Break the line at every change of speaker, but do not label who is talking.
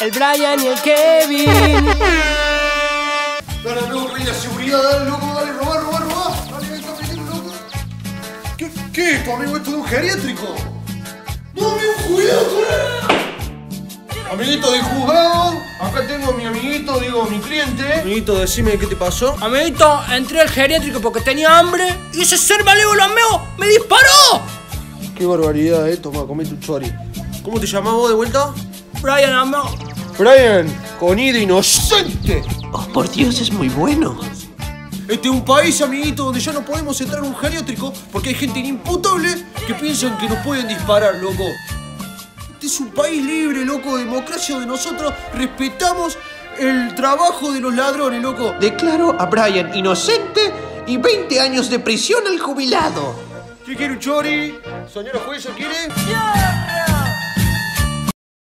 el Brian y el Kevin.
Dale, viene seguridad, dale, loco, dale, robar, robar, robar. Dale, loco. ¿Qué, ¿Qué es esto, amigo? ¿Esto es un geriátrico? No, amigo, cuidado. Amiguito del juzgado, acá tengo a mi amiguito, digo, mi cliente. Amiguito, decime qué te pasó.
Amiguito, entré al geriátrico porque tenía hambre y ese ser malévolo amigo me disparó.
Qué barbaridad, eh. Toma, comete un chori. ¿Cómo te llamás vos de vuelta?
Brian, amigo.
Brian, con ida inocente.
Oh, por Dios, es muy bueno.
Este es un país, amiguito, donde ya no podemos entrar en un geriátrico porque hay gente inimputable que piensan que nos pueden disparar, loco. Este es un país libre, loco, democracia donde nosotros respetamos el trabajo de los ladrones, loco.
Declaro a Brian inocente y 20 años de prisión al jubilado.
¿Qué quiere un chori? Señora jueza, ¿quiere?